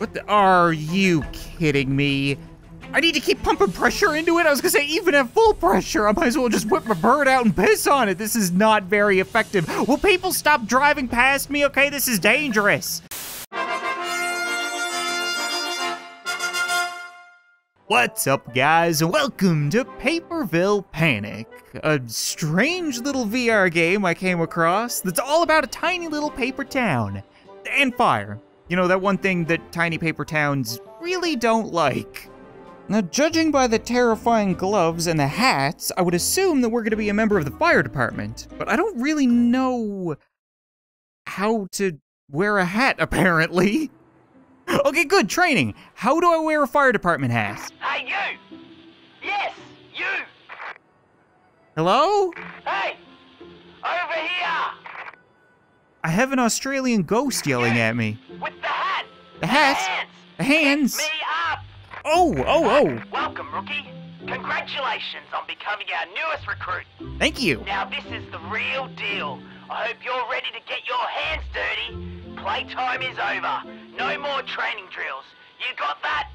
What the? Are you kidding me? I need to keep pumping pressure into it. I was gonna say, even at full pressure, I might as well just whip my bird out and piss on it. This is not very effective. Will people stop driving past me? Okay, this is dangerous. What's up, guys, welcome to Paperville Panic, a strange little VR game I came across that's all about a tiny little paper town and fire. You know, that one thing that tiny paper towns really don't like. Now, judging by the terrifying gloves and the hats, I would assume that we're going to be a member of the fire department, but I don't really know how to wear a hat, apparently. Okay, good, training. How do I wear a fire department hat? Hey, you! Yes, you! Hello? Hey! Over here! I have an Australian ghost yelling at me. With the hat! The hat? hands! The hands? Me up! Oh, oh, oh. Welcome, rookie. Congratulations on becoming our newest recruit. Thank you. Now, this is the real deal. I hope you're ready to get your hands dirty. Playtime is over. No more training drills. You got that?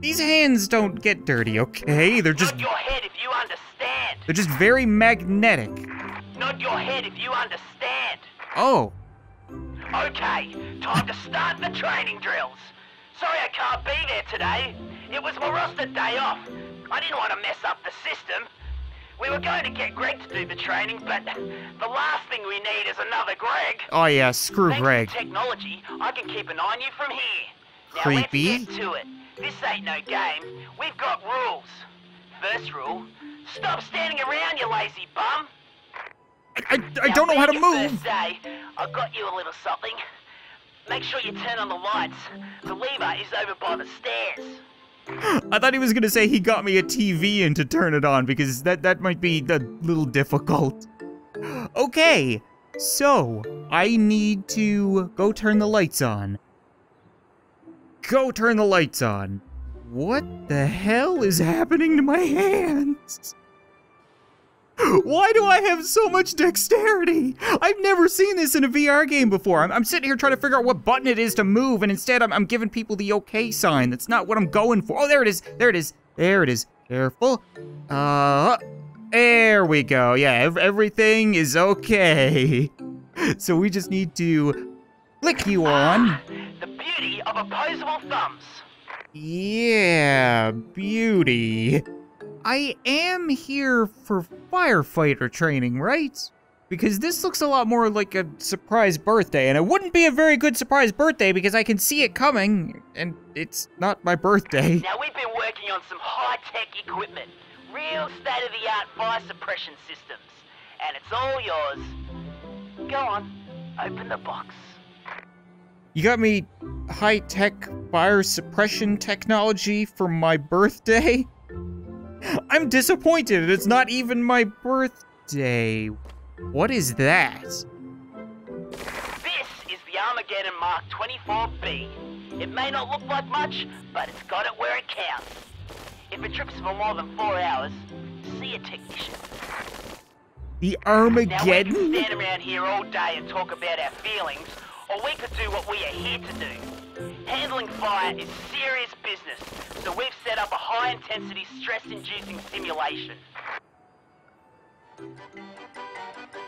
These hands don't get dirty, okay? They're just Nod your head if you understand. they're just very magnetic. Nod your head if you understand. Oh. Okay, time to start the training drills. Sorry I can't be there today. It was my roster day off. I didn't want to mess up the system. We were going to get Greg to do the training, but the last thing we need is another Greg. Oh yeah, screw Thanks Greg. to technology, I can keep an eye on you from here. Now Creepy. let's get to it. This ain't no game. We've got rules. First rule, stop standing around, you lazy bum. I, I, don't know how to move. Day, I got you a little something. Make sure you turn on the lights. The lever is over by the stairs. I thought he was gonna say he got me a TV and to turn it on because that that might be a little difficult. Okay, so I need to go turn the lights on. Go turn the lights on. What the hell is happening to my hands? Why do I have so much dexterity? I've never seen this in a VR game before. I'm, I'm sitting here trying to figure out what button it is to move, and instead I'm, I'm giving people the okay sign. That's not what I'm going for. Oh, there it is. There it is. There it is. Careful. Uh, there we go. Yeah, ev- everything is okay. So we just need to flick you on. The beauty of opposable thumbs. Yeah, beauty. I am here for firefighter training, right? Because this looks a lot more like a surprise birthday, and it wouldn't be a very good surprise birthday because I can see it coming, and it's not my birthday. Now we've been working on some high-tech equipment. Real state-of-the-art fire suppression systems. And it's all yours. Go on, open the box. You got me high-tech fire suppression technology for my birthday? I'm disappointed. It's not even my birthday. What is that? This is the Armageddon Mark 24B. It may not look like much, but it's got it where it counts. If it trips for more than four hours, see a technician. The Armageddon? Now we can Armageddon? stand around here all day and talk about our feelings, or we could do what we are here to do. Handling fire is serious business, so we've set up a high-intensity stress-inducing simulation.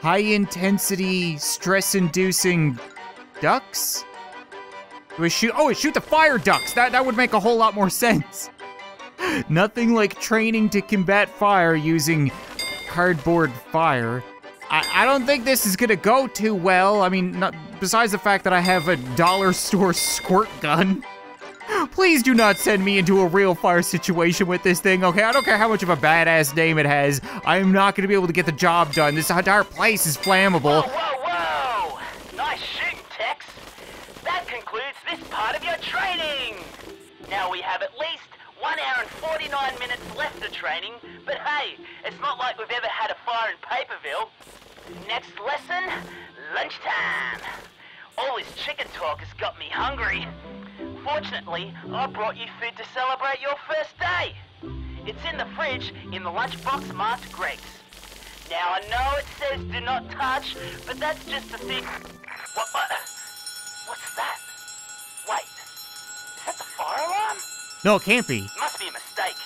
High intensity, stress inducing ducks? Do I shoot? Oh, I shoot the fire ducks. That, that would make a whole lot more sense. Nothing like training to combat fire using cardboard fire. I, I don't think this is gonna go too well. I mean, not, besides the fact that I have a dollar store squirt gun. Please do not send me into a real fire situation with this thing, okay? I don't care how much of a badass name it has. I am not gonna be able to get the job done. This entire place is flammable. Whoa, whoa, whoa! Nice shooting, Tex. That concludes this part of your training. Now we have at least one hour and 49 minutes left of training, but hey, it's not like we've ever had a fire in Paperville. Next lesson, lunchtime. All this chicken talk has got me hungry. Fortunately, I brought you food to celebrate your first day. It's in the fridge in the lunchbox marked Greg's. Now I know it says do not touch, but that's just the thing. What? what? What's that? Wait. Is that the fire alarm? No, it can't be. Must be a mistake.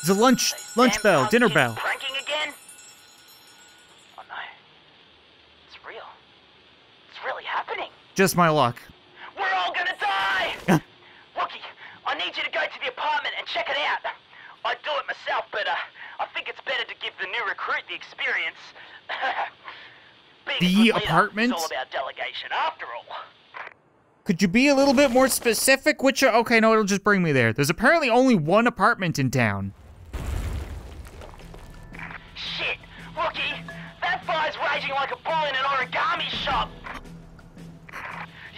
It's a lunch Those lunch bell, dinner bell. Pranking again? Oh no. It's real. It's really happening. Just my luck. We're all gonna die! Rookie, I need you to go to the apartment and check it out. I'd do it myself, but uh, I think it's better to give the new recruit the experience. The apartment? is all about delegation, after all. Could you be a little bit more specific? Which uh, okay, no, it'll just bring me there. There's apparently only one apartment in town. Shit, Rookie, that fire's raging like a bull in an origami shop.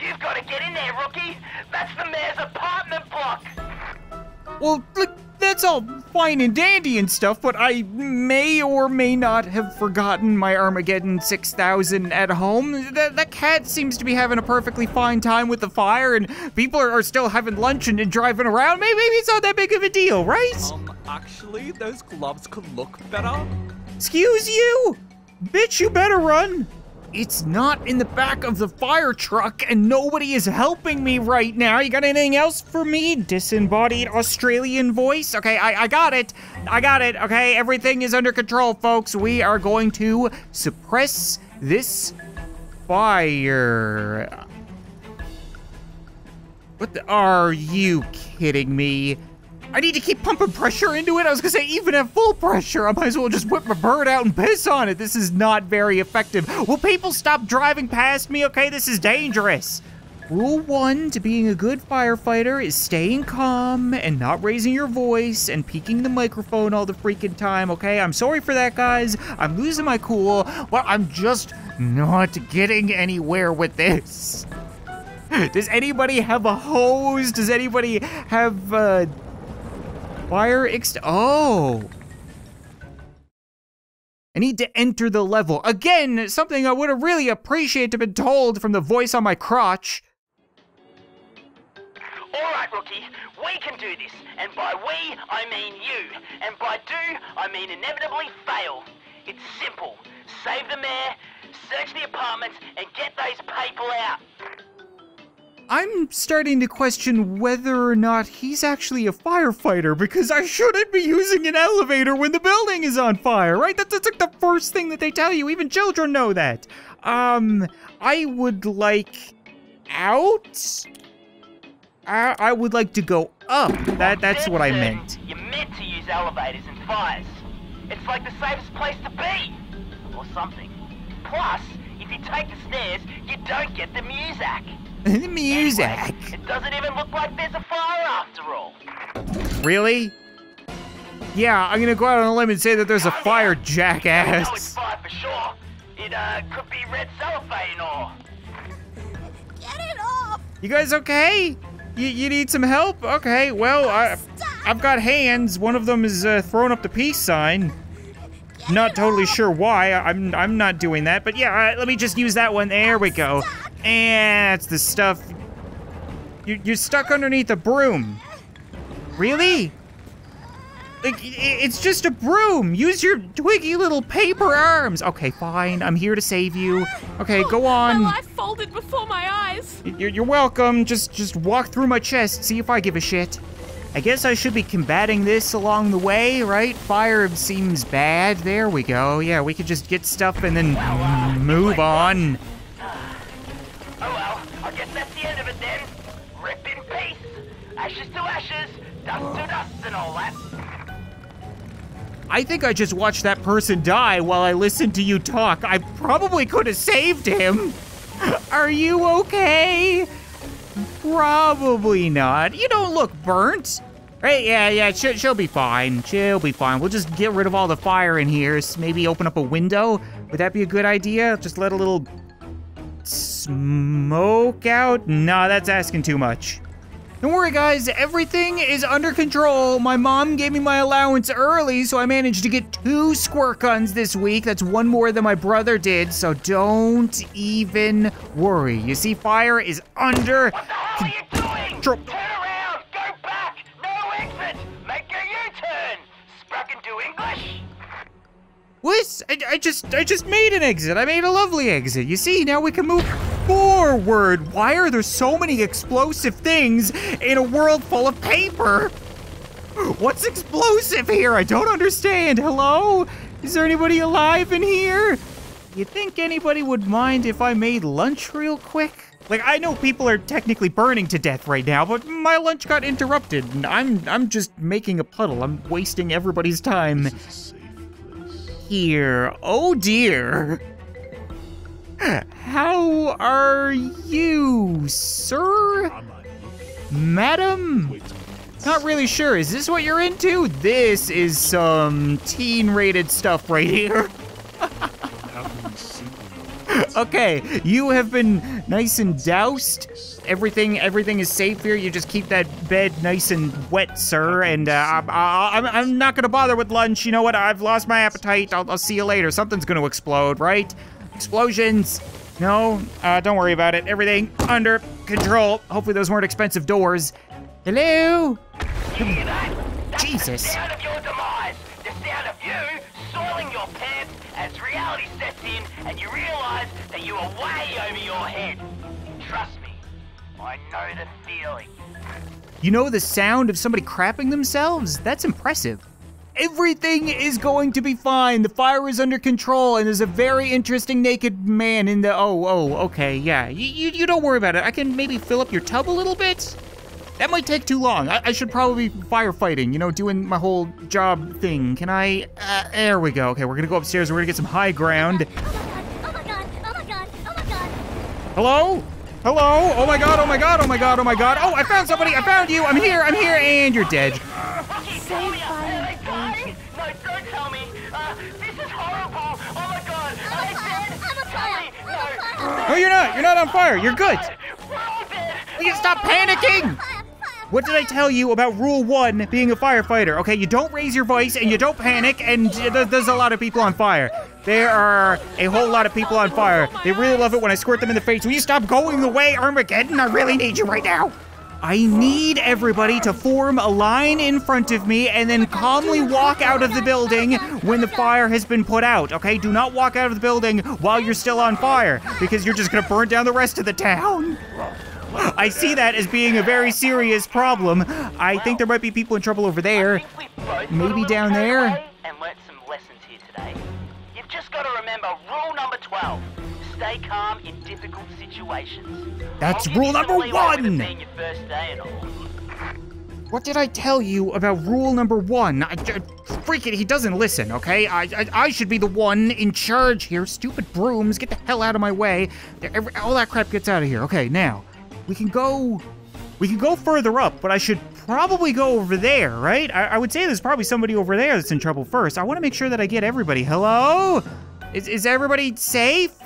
You've got to get in there, Rookie. That's the mayor's apartment block. Well, look, that's all fine and dandy and stuff, but I may or may not have forgotten my Armageddon 6000 at home. That, that cat seems to be having a perfectly fine time with the fire, and people are, are still having lunch and, and driving around. Maybe, maybe it's not that big of a deal, right? Um, actually, those gloves could look better. Excuse you? Bitch, you better run. It's not in the back of the fire truck, and nobody is helping me right now. You got anything else for me? Disembodied Australian voice? Okay, I, I got it. I got it. Okay, everything is under control, folks. We are going to suppress this fire. What the, are you kidding me? I need to keep pumping pressure into it. I was gonna say, even at full pressure, I might as well just whip my bird out and piss on it. This is not very effective. Will people stop driving past me? Okay, this is dangerous. Rule one to being a good firefighter is staying calm and not raising your voice and peeking the microphone all the freaking time, okay? I'm sorry for that, guys. I'm losing my cool, but I'm just not getting anywhere with this. Does anybody have a hose? Does anybody have, uh, Fire ext- Oh! I need to enter the level. Again, something I would have really appreciated to have been told from the voice on my crotch. All right, Rookie, we can do this. And by we, I mean you. And by do, I mean inevitably fail. It's simple. Save the mayor, search the apartments, and get those people out. I'm starting to question whether or not he's actually a firefighter because I shouldn't be using an elevator when the building is on fire, right? That, that's like the first thing that they tell you. Even children know that. Um, I would like out. I, I would like to go up. That that's what I meant. You're meant to use elevators and fires. It's like the safest place to be. Or something. Plus, if you take the stairs, you don't get the muzak. The music. Anyway, it doesn't even look like there's a fire after all. Really? Yeah, I'm gonna go out on a limb and say that there's a fire, down. jackass. I know it's fire for sure. It uh, could be red cellophane or... Get it off! You guys okay? You, you need some help? Okay, well, I, I've got hands. One of them is uh, throwing up the peace sign. Not totally sure why. I'm I'm not doing that, but yeah, uh, let me just use that one. There we go. And that's the stuff. You, you're stuck underneath a broom. Really? Like, it's just a broom. Use your twiggy little paper arms. Okay, fine. I'm here to save you. Okay, go on. My life folded before my eyes. You're, you're welcome. Just just walk through my chest, see if I give a shit. I guess I should be combating this along the way, right? Fire seems bad. There we go. Yeah, we could just get stuff and then move on. Ashes to ashes, dust to dust and all that. I think I just watched that person die while I listened to you talk. I probably could have saved him. Are you okay? Probably not. You don't look burnt. Right, yeah, yeah, she'll, she'll be fine. She'll be fine. We'll just get rid of all the fire in here. Maybe open up a window. Would that be a good idea? Just let a little smoke out? Nah, that's asking too much. Don't worry, guys. Everything is under control. My mom gave me my allowance early, so I managed to get two squirt guns this week. That's one more than my brother did, so don't even worry. You see, fire is under. What the hell are you doing? Turn around, go back, no exit, make a U-turn. Sprock and do English. What? I, I just, I just made an exit. I made a lovely exit. You see, now we can move forward. Why are there so many explosive things in a world full of paper? What's explosive here? I don't understand. Hello? Is there anybody alive in here? You think anybody would mind if I made lunch real quick? Like I know people are technically burning to death right now, but my lunch got interrupted and I'm I'm just making a puddle. I'm wasting everybody's time here. Oh dear. How are you, sir? Madam? Not really sure. Is this what you're into? This is some teen rated stuff right here. okay, you have been nice and doused. Everything, everything is safe here. You just keep that bed nice and wet, sir. And uh, I, am I'm not gonna bother with lunch. You know what? I've lost my appetite. I'll, I'll see you later. Something's gonna explode, right? Explosions. No, uh, don't worry about it. Everything under control. Hopefully those weren't expensive doors. Hello? Hear that? That's Jesus. the sound of your demise. The sound of you soiling your pants as reality sets in and you realize that you are way over your head. Trust me, I know the feeling. You know the sound of somebody crapping themselves? That's impressive. Everything is going to be fine. The fire is under control, and there's a very interesting naked man in the. Oh, oh, okay, yeah. You, you, you don't worry about it. I can maybe fill up your tub a little bit. That might take too long. I, I should probably be firefighting, you know, doing my whole job thing. Can I? Uh, there we go. Okay, we're gonna go upstairs. We're gonna get some high ground. Hello? Hello? Oh my god, oh my god, oh my god, oh my god. Oh, I found somebody. I found you. I'm here. I'm here. And you're dead. Rocky, tell me, are they dying? No, don't tell me. Uh, this is horrible. Oh my god, are they dead? I'm Tell me. No. No, you're not. You're not on fire. You're good. We're all dead. Will you stop panicking? What did I tell you about rule one being a firefighter? Okay, you don't raise your voice and you don't panic, and th- there's a lot of people on fire. There are a whole lot of people on fire. They really love it when I squirt them in the face. Will you stop going away, Armageddon? I really need you right now. I need everybody to form a line in front of me and then calmly walk out of the building when the fire has been put out, okay? Do not walk out of the building while you're still on fire because you're just gonna burn down the rest of the town. I see that as being a very serious problem. I think there might be people in trouble over there. Maybe down there? And learnt some lessons here today. You've just got to remember rule number 12. Stay calm in difficult situations. That's rule number leeway with it one. being your first day and all. What did I tell you about rule number one? I, I, freak it, he doesn't listen, okay? I, I I should be the one in charge here. Stupid brooms, get the hell out of my way. Every- all that crap gets out of here. Okay, now we can go. We can go further up, but I should probably go over there, right? I, I would say there's probably somebody over there that's in trouble first. I want to make sure that I get everybody. Hello? Is, is everybody safe?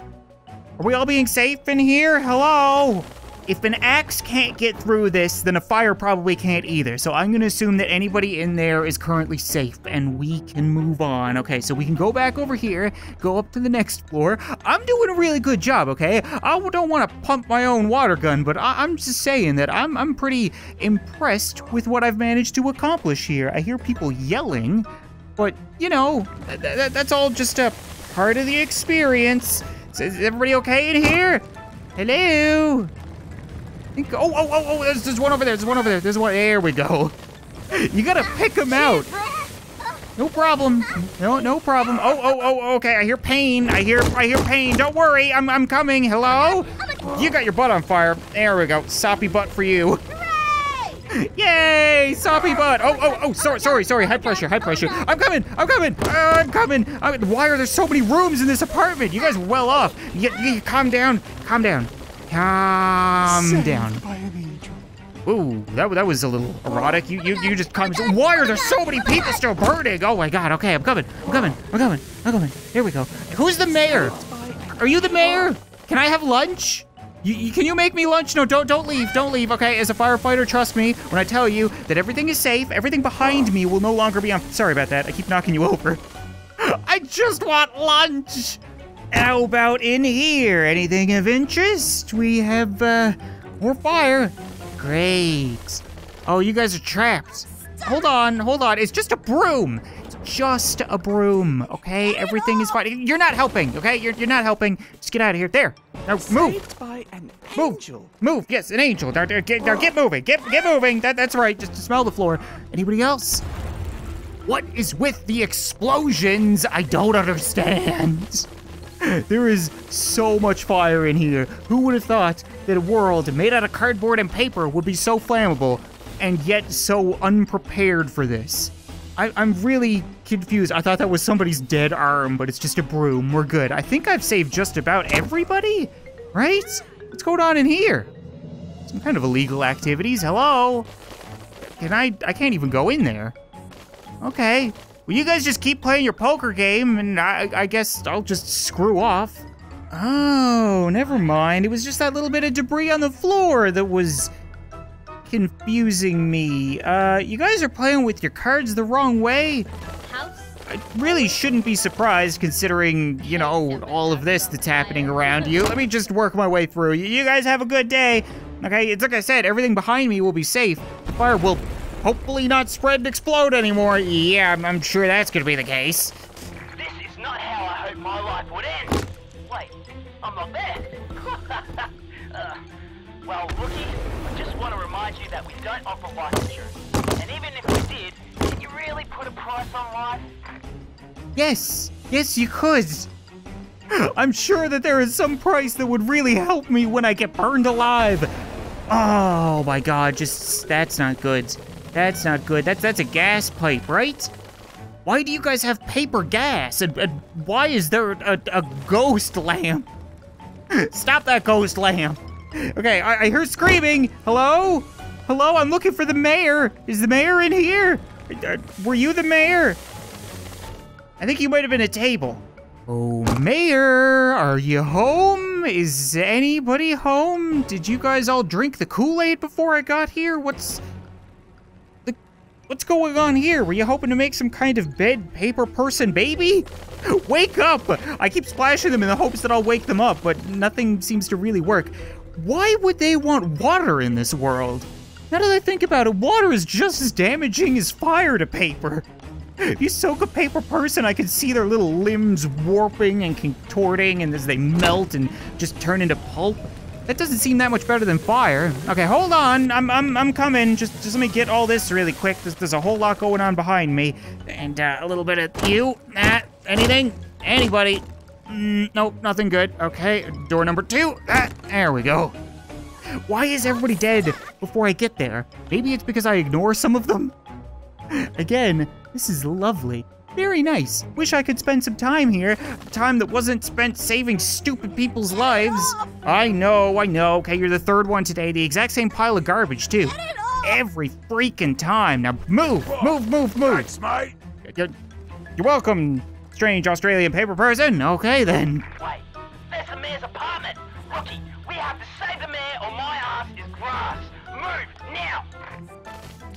Are we all being safe in here? Hello? If an axe can't get through this, then a fire probably can't either. So I'm gonna assume that anybody in there is currently safe and we can move on. Okay, so we can go back over here, go up to the next floor. I'm doing a really good job, okay? I don't wanna pump my own water gun, but I- I'm just saying that I'm, I'm pretty impressed with what I've managed to accomplish here. I hear people yelling, but you know, th- th- that's all just a part of the experience. Is is everybody okay in here? Hello? Oh, oh, oh, oh, there's, there's one over there. There's one over there. There's one. There we go. You gotta pick them out. No problem. No, no problem. Oh, oh, oh, okay. I hear pain. I hear, I hear pain. Don't worry. I'm, I'm coming. Hello? You got your butt on fire. There we go. Soppy butt for you. Yay! Soppy butt. Oh, oh, oh. Sorry, sorry, sorry. High pressure. High pressure. I'm coming. I'm coming. Uh, I'm coming. i why are there so many rooms in this apartment? You guys are well off. You, you, calm down. Calm down. Calm down. Ooh, that, that was a little erotic. You you you just calm. Why are there so many people still burning? Oh my god. Okay, I'm coming. I'm coming. I'm coming. I'm coming. Here we go. Who's the mayor? Are you the mayor? Can I have lunch? You, you, can you make me lunch? No, don't don't leave. Don't leave. Okay, as a firefighter, trust me when I tell you that everything is safe. Everything behind me will no longer be on. Sorry about that. I keep knocking you over. I just want lunch. How about in here? Anything of interest? We have uh more fire. Great. Oh, you guys are trapped. Hold on, hold on. It's just a broom. It's just a broom, okay? Everything is fine. You're not helping, okay? You're, you're not helping. Just get out of here. There. Now move. Saved by an Move. angel. Move. Yes, an angel. Now, now, get, now get moving. Get get moving. That, that's right. Just to smell the floor. Anybody else? What is with the explosions? I don't understand. There is so much fire in here. Who would have thought that a world made out of cardboard and paper would be so flammable and yet so unprepared for this? I, I'm really confused. I thought that was somebody's dead arm, but it's just a broom. We're good. I think I've saved just about everybody, right? What's going on in here? Some kind of illegal activities. Hello? Can I? I can't even go in there. Okay. Well, you guys just keep playing your poker game, and I, I guess I'll just screw off. Oh, never mind. It was just that little bit of debris on the floor that was confusing me. Uh, you guys are playing with your cards the wrong way. House? I really shouldn't be surprised considering, you know, all of this that's happening around you. Let me just work my way through. You guys have a good day. Okay, it's like I said, everything behind me will be safe. The fire will hopefully not spread and explode anymore. Yeah, I'm, I'm sure that's gonna be the case. This is not how I hoped my life would end. Wait, I'm not there. uh, well, rookie, want to remind you that we don't offer life insurance. And even if we did, can you really put a price on life? Yes, yes, you could. I'm sure that there is some price that would really help me when I get burned alive. Oh my god, just that's not good. That's not good. That's that's a gas pipe, right? Why do you guys have paper gas? And, and why is there a, a ghost lamp? Stop that ghost lamp. Okay, I, I hear screaming. Hello? Hello, I'm looking for the mayor. Is the mayor in here? Uh, Were you the mayor? I think you might have been a table. Oh, Mayor, are you home? Is anybody home? Did you guys all drink the Kool-Aid before I got here? What's the What's going on here? Were you hoping to make some kind of bed paper person baby? Wake up! I keep splashing them in the hopes that I'll wake them up, but nothing seems to really work. Why would they want water in this world? Now that I think about it, water is just as damaging as fire to paper. You soak a paper person, I can see their little limbs warping and contorting, and as they melt and just turn into pulp. That doesn't seem that much better than fire. Okay, hold on. I'm I'm I'm coming. Just just let me get all this really quick. There's, there's a whole lot going on behind me, and uh, a little bit of you. Ah, anything? Anybody? Mm, nope, nothing good. Okay, door number two. Ah, there we go. Why is everybody dead before I get there? Maybe it's because I ignore some of them. Again, this is lovely. Very nice. Wish I could spend some time here. Time that wasn't spent saving stupid people's lives. I know, I know. Okay, you're the third one today. The exact same pile of garbage, too. Every freaking time. Now move, move, move, move. Thanks, mate. You're, you're welcome, strange Australian paper person. Okay, then. Wait, there's the mayor's apartment. Rookie, we have to save the mayor or my ass is grass. Move, now.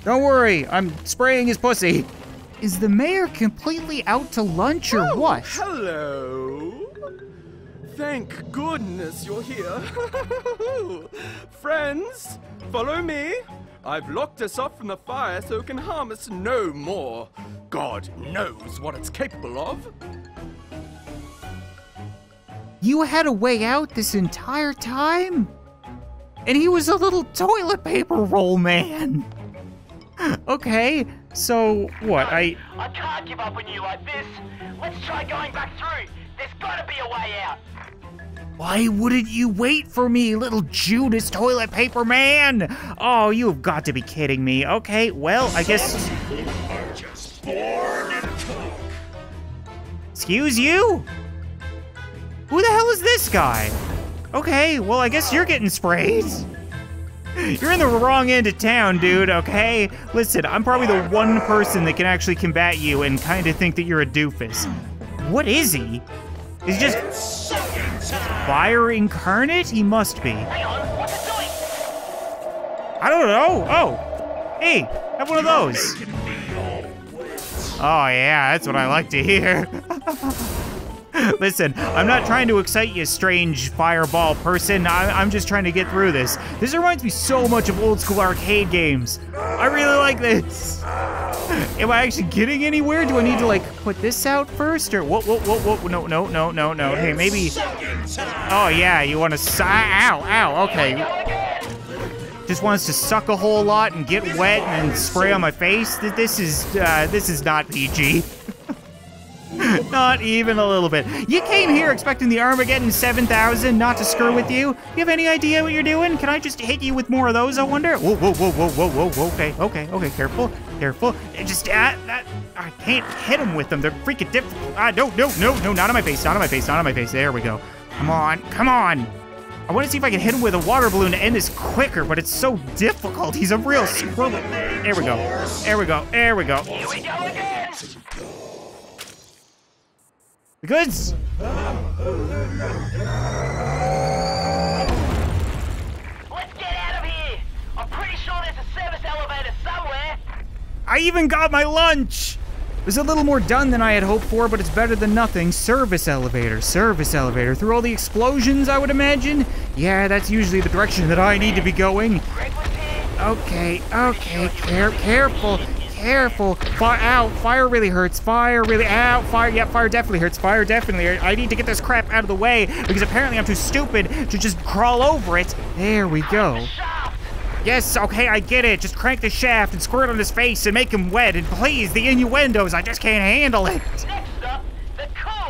Don't worry, I'm spraying his pussy. Is the mayor completely out to lunch or oh, what? Hello. Thank goodness you're here. Friends, follow me. I've locked us off from the fire so it can harm us no more. God knows what it's capable of. You had a way out this entire time? And he was a little toilet paper roll man. Okay, so what? I I can't give up on you like this. Let's try going back through. There's gotta be a way out. Why wouldn't you wait for me, little Judas toilet paper man? Oh, you've got to be kidding me. Okay, well, I guess. Excuse you? Who the hell is this guy? Okay, well, I guess you're getting sprayed. You're in the wrong end of town, dude, okay? Listen, I'm probably the one person that can actually combat you and kind of think that you're a doofus. What is he? Is he just fire incarnate? He must be. Hang on, what's it doing? I don't know. Oh, hey, have one of those. Oh yeah, that's what I like to hear. Listen, I'm not trying to excite you, strange fireball person. I- I'm just trying to get through this. This reminds me so much of old school arcade games. I really like this. Am I actually getting anywhere? Do I need to like put this out first or what? whoa, whoa, whoa, no, no, no, no, no. Hey, maybe. Oh yeah, you want to? Ow, ow. Okay. Just wants to suck a whole lot and get wet and spray on my face. Th- This is uh, this is not PG. Not even a little bit. You came here expecting the Armageddon 7000 not to screw with you. You have any idea what you're doing? Can I just hit you with more of those, I wonder? Whoa, whoa, whoa, whoa, whoa, whoa, whoa. Okay, okay, okay, careful, careful. Just, that, I can't hit them with them. They're freaking difficult. Ah, no, no, no, no, not on my face, not on my face, not on my face. There we go. Come on, come on. I want to see if I can hit him with a water balloon to end this quicker, but it's so difficult. He's a real squirrel. There we go. There we go. There we go. Here we go again. Goods. Let's get out of here. I'm pretty sure there's a service elevator somewhere. I even got my lunch! It was a little more done than I had hoped for, but it's better than nothing. Service elevator, service elevator. Through all the explosions, I would imagine? Yeah, that's usually the direction that I need to be going. Greg was here. Okay, okay, care, careful, careful. Fire, out. fire really hurts. Fire really, out. fire, yeah, fire definitely hurts. Fire definitely. I need to get this crap out of the way because apparently I'm too stupid to just crawl over it. There we go. Yes, okay, I get it. Just crank the shaft and squirt on his face and make him wet. And please, the innuendos, I just can't handle it. Next up, the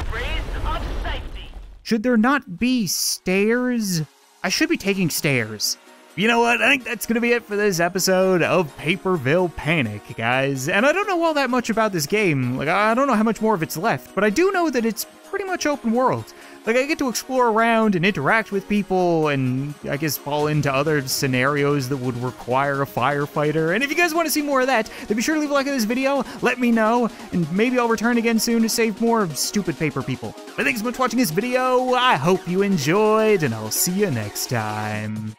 breeze of safety. Should there not be stairs? I should be taking stairs. You know what? I think that's gonna be it for this episode of Paperville Panic, guys. And I don't know all that much about this game. Like, I don't know how much more of it's left, but I do know that it's pretty much open world. Like, I get to explore around and interact with people, and I guess fall into other scenarios that would require a firefighter. And if you guys want to see more of that, then be sure to leave a like on this video, let me know, and maybe I'll return again soon to save more stupid paper people. But thanks so much for watching this video. I hope you enjoyed, and I'll see you next time.